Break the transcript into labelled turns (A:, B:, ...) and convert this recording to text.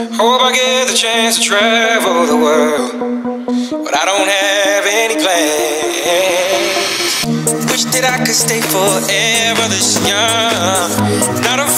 A: Hope I get the chance to travel the world, but I don't have any plans. Wish that I could stay forever this young, not a